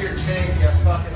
your tank, you fucking